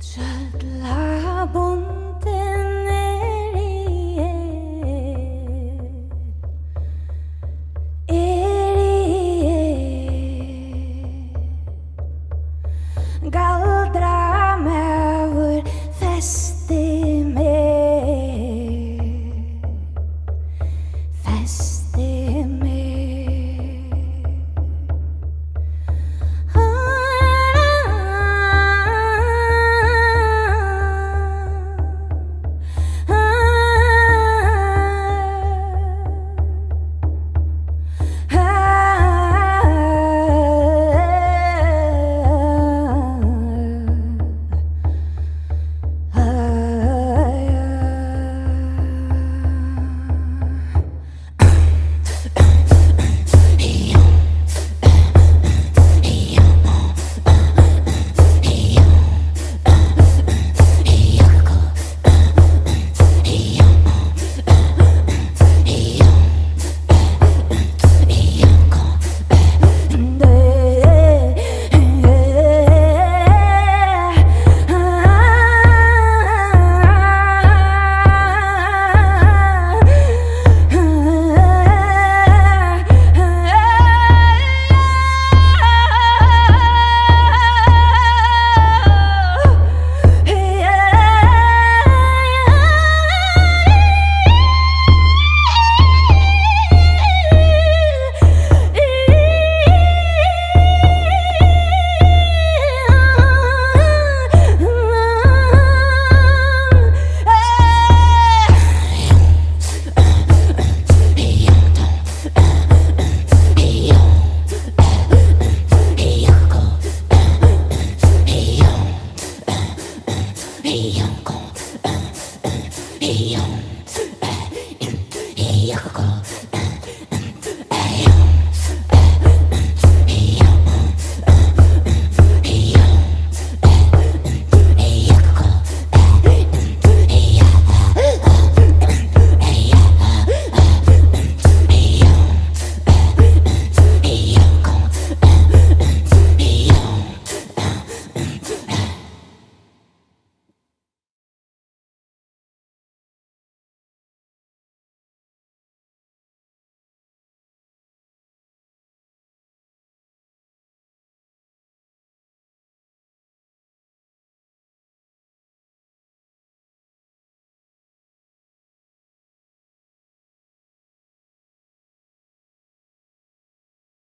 Tjarlabunden er. er i er, er galdra med fest. Beyond.